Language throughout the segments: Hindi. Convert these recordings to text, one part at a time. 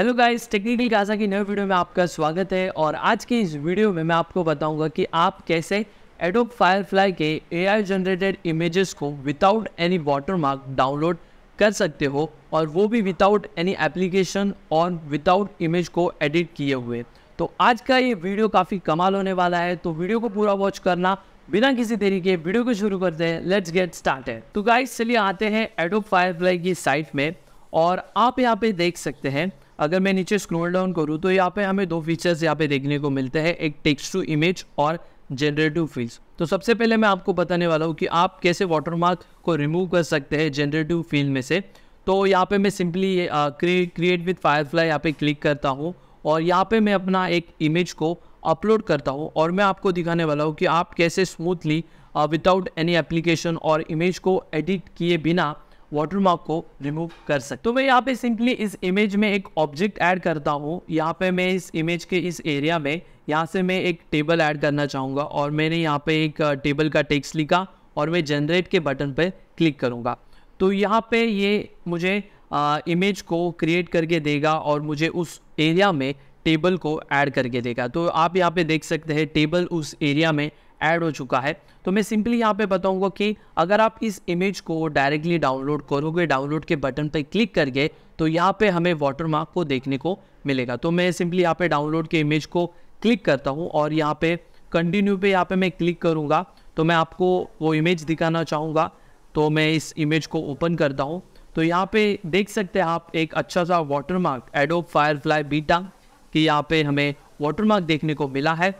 हेलो गाइस टेक्निकल गाजा की नए वीडियो में आपका स्वागत है और आज की इस वीडियो में मैं आपको बताऊँगा कि आप कैसे एडोब फायरफ्लाई के एआई जनरेटेड इमेजेस को विदाउट एनी वाटरमार्क डाउनलोड कर सकते हो और वो भी विदाउट एनी एप्लीकेशन और विदाउट इमेज को एडिट किए हुए। तो आज का ये वीडियो काफ़ी कमाल होने वाला है तो वीडियो को पूरा वॉच करना। बिना किसी देरी के वीडियो को शुरू करते हैं लेट्स गेट स्टार्टेड तो गाइस चलिए आते हैं एडोब फायरफ्लाई की साइट में और आप यहाँ पे देख सकते हैं अगर मैं नीचे स्क्रोल डाउन करूँ तो यहाँ पे हमें दो फीचर्स यहाँ पे देखने को मिलते हैं, एक टेक्स्ट टू इमेज और जनरेटिव फील्ड्स तो सबसे पहले मैं आपको बताने वाला हूँ कि आप कैसे वाटरमार्क को रिमूव कर सकते हैं जनरेटिव फ़ील्ड में से। तो यहाँ पे मैं सिंपली क्रिएट विथ फायरफ्लाई यहाँ पे क्लिक करता हूँ और यहाँ पे मैं अपना एक इमेज को अपलोड करता हूँ और मैं आपको दिखाने वाला हूँ कि आप कैसे स्मूथली विदाउट एनी एप्लीकेशन और इमेज को एडिट किए बिना वाटरमार्क को रिमूव कर सकते तो मैं यहाँ पे सिंपली इस इमेज में एक ऑब्जेक्ट ऐड करता हूँ। यहाँ पे मैं इस इमेज के इस एरिया में, यहाँ से मैं एक टेबल ऐड करना चाहूँगा और मैंने यहाँ पे एक टेबल का टेक्स्ट लिखा और मैं जनरेट के बटन पर क्लिक करूँगा। तो यहाँ पे ये मुझे इमेज को क्रिएट करके देगा और मुझे उस एरिया में टेबल को ऐड करके देगा। तो आप यहाँ पे देख सकते हैं टेबल उस एरिया में ऐड हो चुका है। तो मैं सिंपली यहाँ पे बताऊँगा कि अगर आप इस इमेज को डायरेक्टली डाउनलोड करोगे, डाउनलोड के बटन पर क्लिक करके तो यहाँ पे हमें वाटरमार्क को देखने को मिलेगा। तो मैं सिंपली यहाँ पे डाउनलोड के इमेज को क्लिक करता हूँ और यहाँ पे कंटिन्यू पे यहाँ पे मैं क्लिक करूँगा। तो मैं आपको वो इमेज दिखाना चाहूँगा। तो मैं इस इमेज को ओपन करता हूँ। तो यहाँ पे देख सकते हैं आप एक अच्छा सा वाटरमार्क एडोब फायरफ्लाई बीटा कि यहाँ पे हमें वाटरमार्क देखने को मिला है।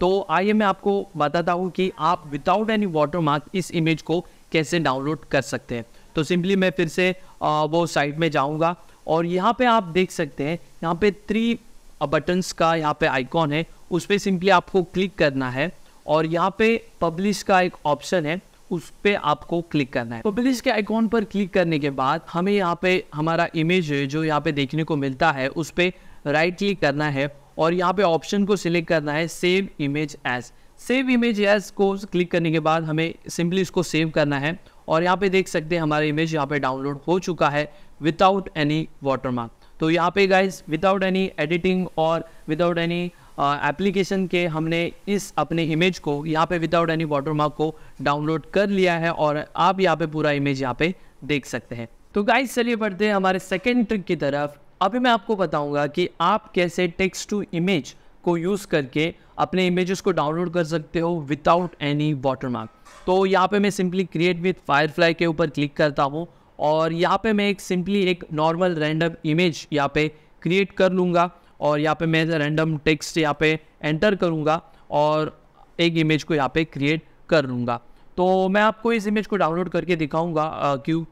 तो आइए मैं आपको बताता हूँ कि आप विदाउट एनी वाटर मार्क इस इमेज को कैसे डाउनलोड कर सकते हैं। तो सिंपली मैं फिर से आ, वो साइट में जाऊँगा और यहाँ पे आप देख सकते हैं यहाँ पे थ्री बटन्स का यहाँ पे आइकॉन है उस पर सिंपली आपको क्लिक करना है और यहाँ पे पब्लिश का एक ऑप्शन है उस पर आपको क्लिक करना है। पब्लिश के आइकॉन पर क्लिक करने के बाद हमें यहाँ पे हमारा इमेज जो यहाँ पे देखने को मिलता है उस पर राइट क्लिक करना है और यहाँ पे ऑप्शन को सिलेक्ट करना है save image as save image as को क्लिक करने के बाद हमें सिंपली इसको सेव करना है। और यहाँ पे देख सकते हैं हमारा इमेज यहाँ पे डाउनलोड हो चुका है विदाउट एनी वाटरमार्क तो यहाँ पे गाइज़ विदाउट एनी एडिटिंग और विदाउट एनी एप्लीकेशन के हमने इस अपने इमेज को यहाँ पे विदाउट एनी वाटरमार्क को डाउनलोड कर लिया है और आप यहाँ पे पूरा इमेज यहाँ पे देख सकते हैं। तो गाइज़ चलिए बढ़ते हैं हमारे सेकेंड ट्रिक की तरफ़। अभी मैं आपको बताऊँगा कि आप कैसे टेक्स्ट टू इमेज को यूज़ करके अपने इमेजेस को डाउनलोड कर सकते हो विदाउट एनी वाटरमार्क तो यहाँ पे मैं सिंपली क्रिएट विथ फायरफ्लाई के ऊपर क्लिक करता हूँ और यहाँ पे मैं एक सिंपली एक नॉर्मल रैंडम इमेज यहाँ पे क्रिएट कर लूँगा और यहाँ पे मैं रैंडम टेक्स्ट यहाँ पे एंटर करूँगा और एक इमेज को यहाँ पे क्रिएट कर लूँगा। तो मैं आपको इस इमेज को डाउनलोड करके दिखाऊँगा क्यों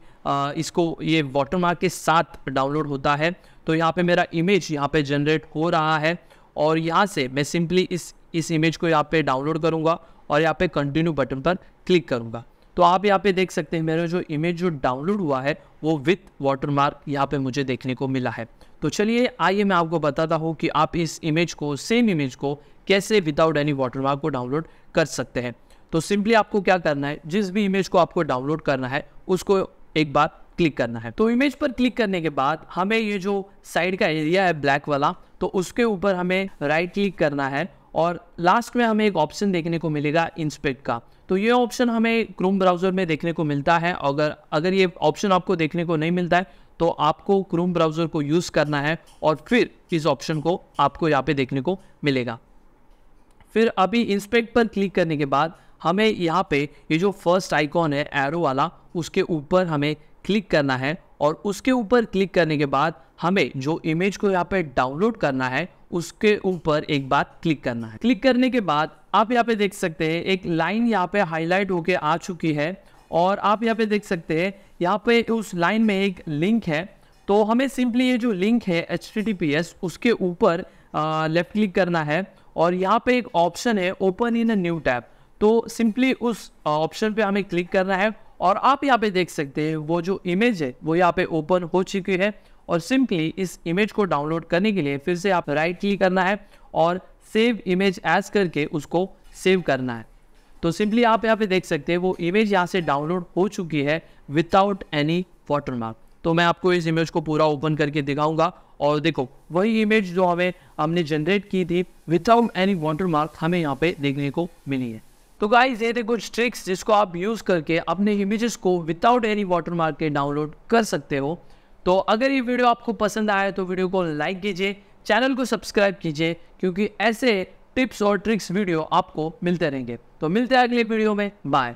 इसको, ये वाटरमार्क के साथ डाउनलोड होता है। तो यहाँ पे मेरा इमेज यहाँ पे जनरेट हो रहा है और यहाँ से मैं सिंपली इस इस इमेज को यहाँ पे डाउनलोड करूँगा और यहाँ पे कंटिन्यू बटन पर क्लिक करूँगा। तो आप यहाँ पे देख सकते हैं, मेरा जो इमेज जो डाउनलोड हुआ है, वो विथ वाटरमार्क यहाँ पे मुझे देखने को मिला है। तो चलिए, आइए मैं आपको बताता हूँ कि आप इस इमेज को सेम इमेज को कैसे विदाउट एनी वाटरमार्क को डाउनलोड कर सकते हैं। तो सिंपली आपको क्या करना है, जिस भी इमेज को आपको डाउनलोड करना है, उसको एक बार क्लिक करना है। तो इमेज पर क्लिक करने के बाद हमें ये जो साइड का एरिया है ब्लैक वाला तो उसके ऊपर हमें राइट क्लिक करना है और लास्ट में हमें एक ऑप्शन देखने को मिलेगा इंस्पेक्ट का। तो ये ऑप्शन हमें क्रोम ब्राउज़र में देखने को मिलता है। अगर अगर ये ऑप्शन आपको देखने को नहीं मिलता है तो आपको क्रोम ब्राउज़र को यूज़ करना है और फिर इस ऑप्शन को आपको यहाँ पे देखने को मिलेगा। फिर अभी इंस्पेक्ट पर क्लिक करने के बाद, हमें यहाँ पे ये जो फ़र्स्ट आइकॉन है एरो वाला, उसके ऊपर हमें क्लिक करना है और उसके ऊपर क्लिक करने के बाद हमें जो इमेज को यहाँ पे डाउनलोड करना है, उसके ऊपर एक बार क्लिक करना है। क्लिक करने के बाद आप यहाँ पे देख सकते हैं, एक लाइन यहाँ पे हाईलाइट होके आ चुकी है और आप यहाँ पे देख सकते हैं, यहाँ पे उस लाइन में एक लिंक है। तो हमें सिंपली ये जो लिंक है एच उसके ऊपर लेफ़्ट क्लिक करना है और यहाँ पे एक ऑप्शन है open in a new tab तो सिंपली उस ऑप्शन पे हमें क्लिक करना है और आप यहाँ पे देख सकते हैं, वो जो इमेज है, वो यहाँ पे ओपन हो चुकी है और सिंपली इस इमेज को डाउनलोड करने के लिए फिर से आप राइट क्लिक करना है और सेव इमेज एज करके उसको सेव करना है. तो सिंपली आप यहाँ पे देख सकते हैं, वो इमेज यहाँ से डाउनलोड हो चुकी है विदाउट एनी वाटरमार्क तो मैं आपको इस इमेज को पूरा ओपन करके दिखाऊँगा। और देखो, वही इमेज जो हमें, हमने जनरेट की थी विदाउट एनी वाटर मार्क हमें यहाँ पे देखने को मिली है। तो गाइज़ ये थे कुछ ट्रिक्स जिसको आप यूज़ करके अपने इमेजेस को विदाउट एनी वाटर मार्क के डाउनलोड कर सकते हो। तो अगर ये वीडियो आपको पसंद आया तो वीडियो को लाइक कीजिए चैनल को सब्सक्राइब कीजिए, क्योंकि ऐसे टिप्स और ट्रिक्स वीडियो आपको मिलते रहेंगे। तो मिलते हैं अगले वीडियो में। बाय